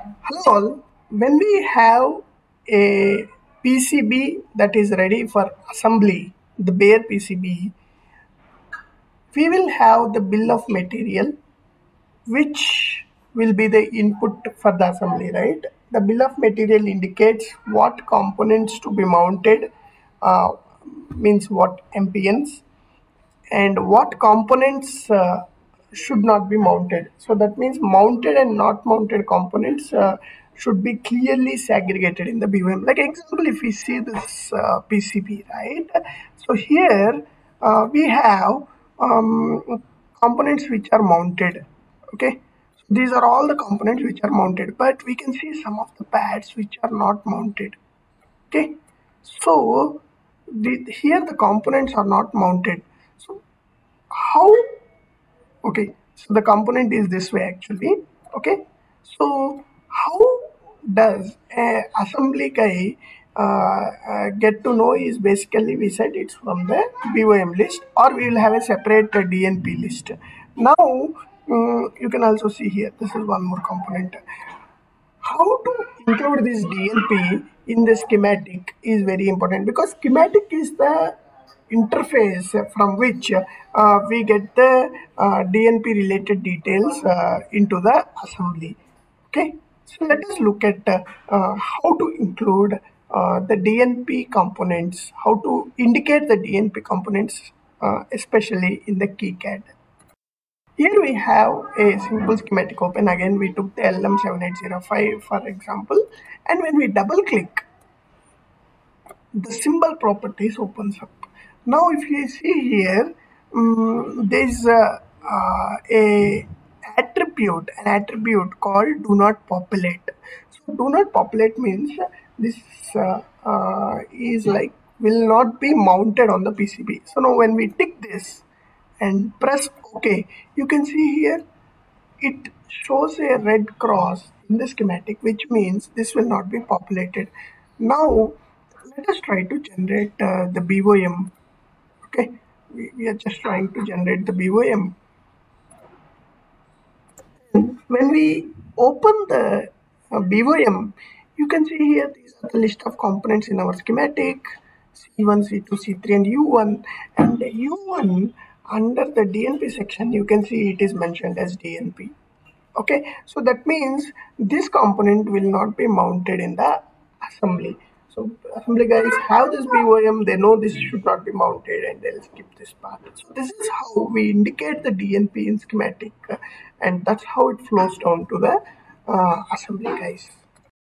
Hello all. When we have a PCB that is ready for assembly, the bare PCB, we will have the bill of material which will be the input for the assembly, right? The bill of material indicates what components to be mounted, uh, means what MPNs, and what components uh, should not be mounted. So that means mounted and not mounted components uh, should be clearly segregated in the BOM. Like example, if we see this uh, PCB, right? So here uh, we have um, components which are mounted. Okay, so these are all the components which are mounted, but we can see some of the pads which are not mounted. Okay, so the, here the components are not mounted. So how okay so the component is this way actually. Okay so how does assembly guy uh, uh, get to know is basically we said it's from the BOM list or we will have a separate DNP list. Now um, you can also see here this is one more component. How to include this DNP in the schematic is very important because schematic is the interface from which uh, we get the uh, DNP related details uh, into the assembly. Okay, so let us look at how to include the DNP components, how to indicate the DNP components, especially in the KiCad. Here we have a simple schematic open. Again, we took the LM7805 for example, and when we double click, the symbol properties opens up. Now, if you see here, um, there's a, uh, a attribute, an attribute called do not populate. So, do not populate means this uh, uh, is like will not be mounted on the PCB. So now when we tick this and press OK, you can see here it shows a red cross in the schematic which means this will not be populated. Now let us try to generate uh, the BOM okay. We, we are just trying to generate the BOM when we open the uh, BOM you can see here these are the list of components in our schematic C1 C2 C3 and U1 and U1 under the DNP section you can see it is mentioned as DNP okay. So that means this component will not be mounted in the assembly so assembly guys have this BOM, they know this should not be mounted and they'll skip this part. So this is how we indicate the DNP in schematic uh, and that's how it flows down to the uh, assembly guys.